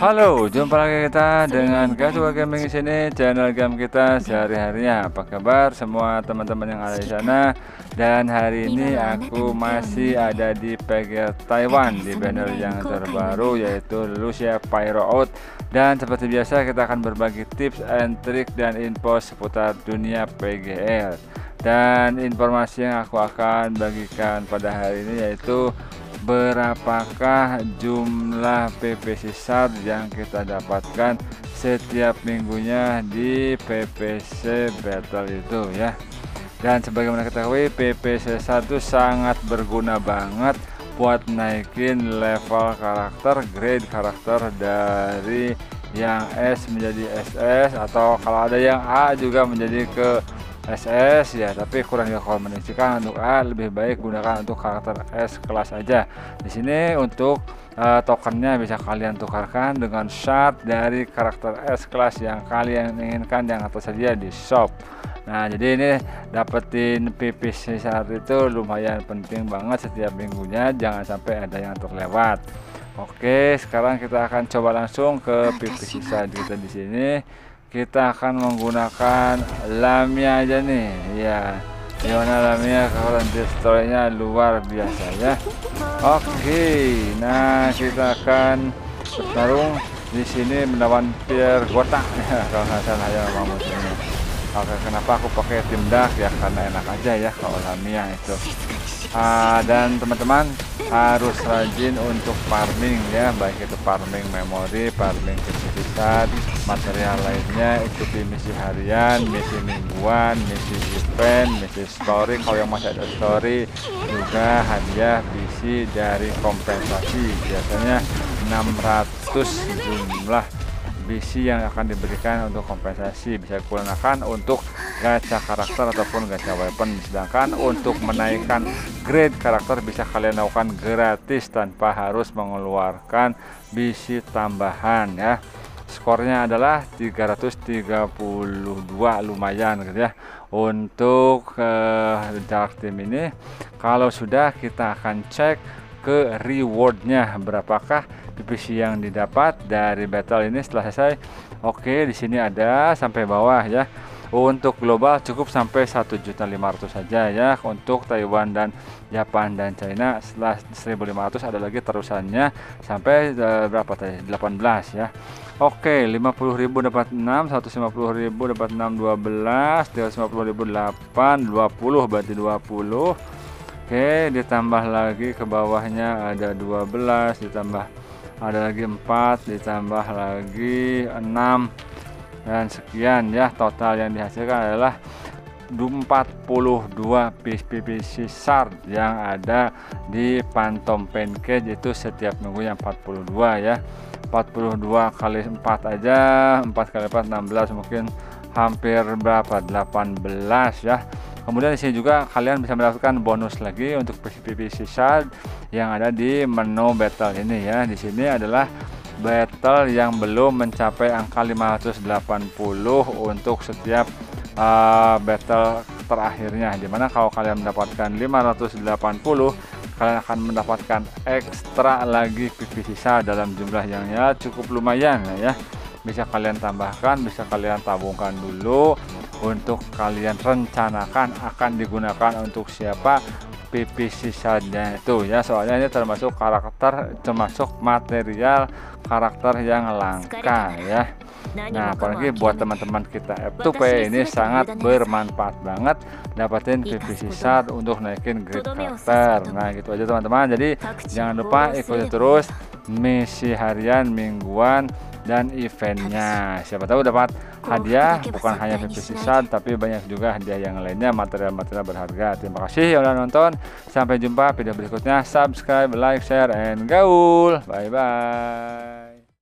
Halo, jumpa lagi kita dengan Gaswa Gaming di sini, channel game kita sehari-harinya. Apa kabar semua teman-teman yang ada di sana? Dan hari ini aku masih ada di PG Taiwan di banner yang terbaru yaitu Lucia Pyro Out. Dan seperti biasa kita akan berbagi tips and trik dan info seputar dunia PGL. Dan informasi yang aku akan bagikan pada hari ini yaitu berapakah jumlah PPC SAR yang kita dapatkan setiap minggunya di PPC Battle itu ya? Dan sebagaimana ketahui PPC 1 sangat berguna banget buat naikin level karakter grade karakter dari yang S menjadi SS atau kalau ada yang A juga menjadi ke SS ya tapi kurang direkomendasikan untuk A lebih baik gunakan untuk karakter S kelas aja. Di sini untuk uh, tokennya bisa kalian tukarkan dengan shard dari karakter S kelas yang kalian inginkan yang tersedia di shop. Nah jadi ini dapetin PPC saat itu lumayan penting banget setiap minggunya jangan sampai ada yang terlewat. Oke sekarang kita akan coba langsung ke PPC saat kita di sini kita akan menggunakan Lamia aja nih. Ya gimana Lamia? Kalau destroynya luar biasa ya. Oke. Nah kita akan bertarung di sini melawan Pierre Gota ya kalau nggak salah ya mamut ini oke kenapa aku pakai tim dark? Ya karena enak aja ya kalau Lamia itu. Uh, dan teman-teman harus rajin untuk farming ya. Baik itu farming memori farming sertifikat material lainnya ikuti misi harian misi mingguan misi event misi story. Kalau yang masih ada story juga hadiah bisi dari kompensasi. Biasanya 600 jumlah bisi yang akan diberikan untuk kompensasi. Bisa digunakan untuk gacha karakter ataupun gacha weapon. Sedangkan untuk menaikkan grade karakter bisa kalian lakukan gratis tanpa harus mengeluarkan bisi tambahan ya. Skornya adalah 332 lumayan gitu ya. Untuk uh, dark team ini kalau sudah kita akan cek ke rewardnya. Berapakah PPC yang didapat dari battle ini? Setelah selesai oke di sini ada sampai bawah ya. Untuk global cukup sampai 1.500 saja ya untuk Taiwan dan Japan dan China. Setelah 1.500 ada lagi terusannya sampai uh, berapa tadi? 18 ya. Oke, 50.000 dapat 6, 150.000 dapat 6 12, 350.000 8, 20 berarti 20 Oke ditambah lagi ke bawahnya ada 12 ditambah ada lagi 4 ditambah lagi 6 dan sekian ya total yang dihasilkan adalah 42 PPC SAR yang ada di Phantom Pancake itu setiap minggunya 42 ya. 42 kali 4 aja 4 kali 4 16 mungkin hampir berapa? 18 ya kemudian di sini juga kalian bisa mendapatkan bonus lagi untuk PvP sisa yang ada di menu battle ini ya. Di sini adalah battle yang belum mencapai angka 580 untuk setiap uh, battle terakhirnya di mana kalau kalian mendapatkan 580 kalian akan mendapatkan ekstra lagi PvP sisa dalam jumlah yang ya cukup lumayan ya. Bisa kalian tambahkan bisa kalian tabungkan dulu untuk kalian rencanakan akan digunakan untuk siapa? PPC saja itu ya soalnya ini termasuk karakter termasuk material karakter yang langka ya. Nah apalagi buat teman-teman kita F2P ini sangat bermanfaat banget dapatin PPC SAR untuk naikin grade karakter Nah gitu aja teman-teman. Jadi jangan lupa ikuti terus misi harian mingguan dan eventnya. Siapa tahu dapat hadiah bukan hanya PPC Sad tapi banyak juga hadiah yang lainnya material-material berharga. Terima kasih yang udah nonton. Sampai jumpa video berikutnya. Subscribe like share and gaul. Bye bye